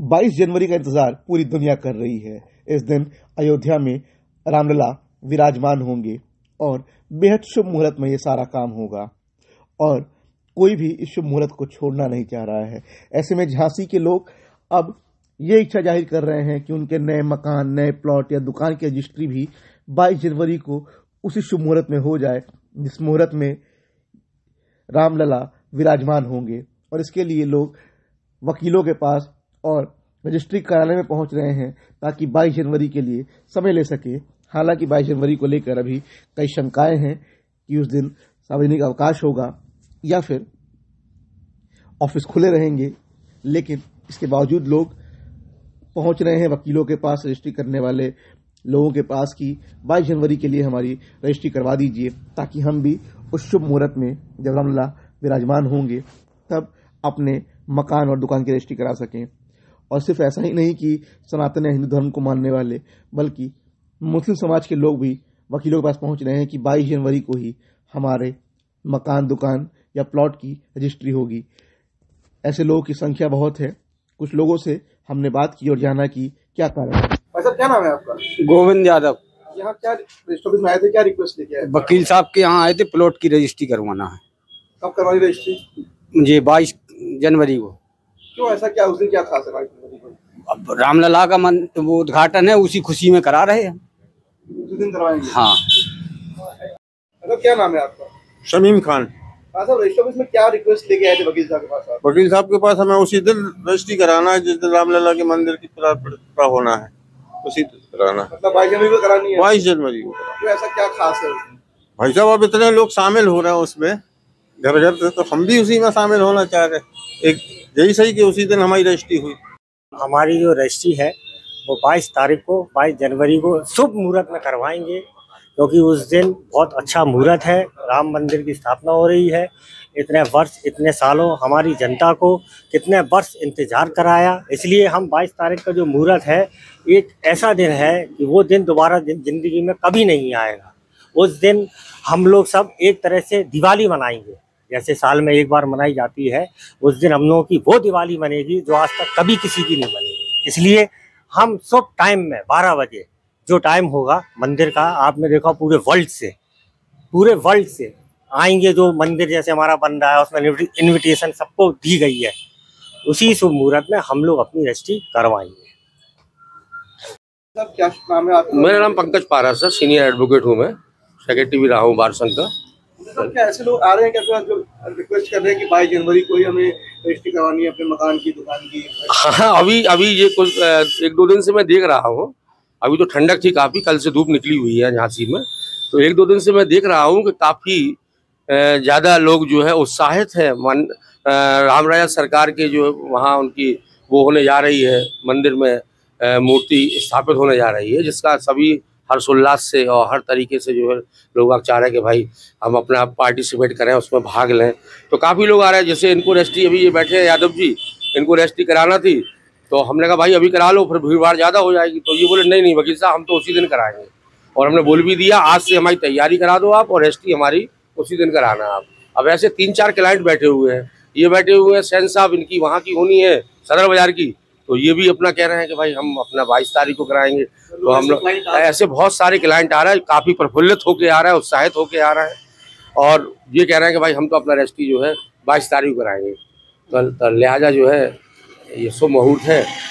22 जनवरी का इंतज़ार पूरी दुनिया कर रही है। इस दिन अयोध्या में रामलला विराजमान होंगे और बेहद शुभ मुहूर्त में ये सारा काम होगा। और कोई भी इस शुभ मुहूर्त को छोड़ना नहीं चाह रहा है। ऐसे में झांसी के लोग अब ये इच्छा ज़ाहिर कर रहे हैं कि उनके नए मकान, नए प्लॉट या दुकान की रजिस्ट्री भी 22 जनवरी को उसी शुभ मुहूर्त में हो जाए, जिस मुहूर्त में रामलला विराजमान होंगे। और इसके लिए लोग, वकीलों के पास और रजिस्ट्री कार्यालय में पहुँच रहे हैं ताकि 22 जनवरी के लिए समय ले सके। हालाँकि 22 जनवरी को लेकर अभी कई शंकाएँ हैं कि उस दिन सार्वजनिक अवकाश होगा या फिर ऑफ़िस खुले रहेंगे, लेकिन इसके बावजूद लोग पहुँच रहे हैं वकीलों के पास रजिस्ट्री करने वाले लोगों के पास कि 22 जनवरी के लिए हमारी रजिस्ट्री करवा दीजिए ताकि हम भी उस शुभ मुहूर्त में जब रामलला विराजमान होंगे, तब अपने मकान और दुकान की रजिस्ट्री करा सकें। और सिर्फ़ ऐसा ही नहीं कि सनातन या हिंदू धर्म को मानने वाले बल्कि मुस्लिम समाज के लोग भी वकीलों के पास पहुँच रहे हैं कि 22 जनवरी को ही हमारे मकान दुकान या प्लॉट की रजिस्ट्री होगी। ऐसे लोगों की संख्या बहुत है। कुछ लोगों से हमने बात की और जाना कि क्या कारण है। भाई साहब क्या नाम है आपका? गोविंद यादव। यहाँ क्या रजिस्टर में आए थे? क्या रिक्वेस्ट लेके आए वकील साहब के यहाँ आए थे प्लॉट की रजिस्ट्री करवाना है। कब करवाई रजिस्ट्री? मुझे बाईस जनवरी को। क्यों ऐसा क्या उस दिन क्या खास है बाईस जनवरी अब रामलला का मन वो उद्घाटन है उसी खुशी में करा रहे हैं। उसी दिन करवाएँगे? हाँ। मतलब क्या नाम है आपका? शमीम खान। हाँ साहब रजिस्टर ऑफ़िस में क्या रिक्वेस्ट लेके आए थे वकील साहब के पास वकील साहब के पास हमें उसी दिन रजिस्ट्री कराना है जिस दिन रामलला के मंदिर की प्रारंभ होना है उसी दिन कराना है। मतलब बाईस जनवरी को करानी है? बाईस जनवरी को। ऐसा क्या खास है भाई साहब अब इतने लोग शामिल हो रहे हैं उसमें घर घर से तो हम भी उसी में शामिल होना चाह रहे हैं। एक यही सही कि उसी दिन हमारी रजिस्ट्री हुई। हमारी जो रजिस्ट्री है, वो 22 तारीख को 22 जनवरी को शुभ मुहूर्त में करवाएँगे, क्योंकि उस दिन बहुत अच्छा मुहूर्त है, राम मंदिर की स्थापना हो रही है। इतने वर्ष, इतने सालों हमारी जनता को कितने वर्ष इंतज़ार कराया। इसलिए हम 22 तारीख का जो मुहूर्त है, एक ऐसा दिन है कि वो दिन दोबारा ज़िंदगी में कभी नहीं आएगा। उस दिन हम लोग सब एक तरह से दिवाली मनाएँगे। जैसे साल में एक बार मनाई जाती है उस दिन हम लोगों की वो दिवाली बनेगी जो आज तक कभी किसी की नहीं बनेगी। इसलिए हम सब टाइम में बारह बजे जो टाइम होगा मंदिर का आपने देखा पूरे वर्ल्ड से पूरे वर्ल्ड से आएँगे जो मंदिर जैसे हमारा बन रहा है उसमें इनविटेशन सबको दी गई है। उसी शुभ मुहूर्त में हम लोग अपनी रजिस्ट्री करवाएँगे। क्या नाम है आपका? मेरा नाम पंकज पारा सर। सीनियर एडवोकेट हूँ मैं। सेक्रेटरी भी रहा हूँ बार संघ का। साहब क्या ऐसे लोग आ रहे हैं क्या? जो रिक्वेस्ट कर रहे हैं कि बाईस जनवरी को ही हमें रजिस्ट्री करवानी है अपने मकान की, दुकान की। हाँ अभी अभी ये कुछ एक दो दिन से मैं देख रहा हूँ। अभी तो ठंडक थी काफ़ी, कल से धूप निकली हुई है झांसी में। तो एक दो दिन से मैं देख रहा हूँ कि काफ़ी ज़्यादा लोग जो है उत्साहित है। मन राम राजा सरकार के जो वहाँ उनकी वो होने जा रही है, मंदिर में मूर्ति स्थापित होने जा रही है, जिसका सभी हर्षोल्लास से और हर तरीके से जो है लोग चाह रहे हैं कि भाई हम अपना पार्टिसिपेट करें, उसमें भाग लें। तो काफ़ी लोग आ रहे हैं, जैसे इनको रजिस्ट्री अभी ये बैठे हैं यादव जी, इनको रजिस्ट्री कराना थी तो हमने कहा, भाई अभी करा लो, फिर भीड़ भाड़ ज़्यादा हो जाएगी। तो ये बोले, नहीं नहीं, वकील साहब, हम तो उसी दिन कराएँगे। और हमने बोल भी दिया, आज से हमारी तैयारी करा दो आप और रजिस्ट्री हमारी उसी दिन कराना आप। अब ऐसे तीन चार क्लाइंट बैठे हुए हैं। ये बैठे हुए हैं, सैन साहब, इनकी वहाँ की होनी है, सदर बाज़ार की। तो ये भी अपना कह रहे हैं कि भाई हम अपना बाईस तारीख को कराएँगे। तो हम लोग ऐसे बहुत सारे क्लाइंट आ रहे हैं काफ़ी प्रफुल्लित होके आ रहा है उत्साहित होके आ रहा है। और ये कह रहे हैं कि भाई हम तो अपना रजिस्ट्री जो है बाईस तारीख को कराएँगे। तो, तो लिहाजा जो है ये शुभ मुहूर्त है।